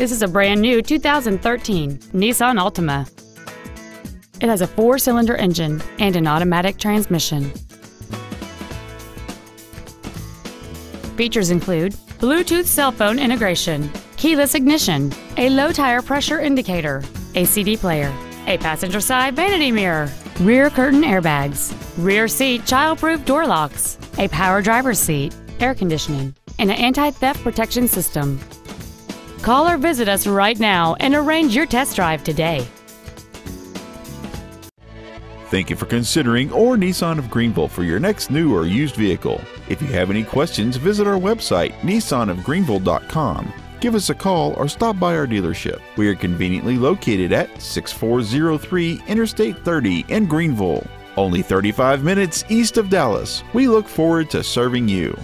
This is a brand new 2013 Nissan Altima. It has a four-cylinder engine and an automatic transmission. Features include Bluetooth cell phone integration, keyless ignition, a low tire pressure indicator, a CD player, a passenger side vanity mirror, rear curtain airbags, rear seat child-proof door locks, a power driver's seat, air conditioning, and an anti-theft protection system. Call or visit us right now and arrange your test drive today. Thank you for considering Orr Nissan of Greenville for your next new or used vehicle. If you have any questions, visit our website, nissanofgreenville.com. Give us a call or stop by our dealership. We are conveniently located at 6403 Interstate 30 in Greenville, only 35 minutes east of Dallas. We look forward to serving you.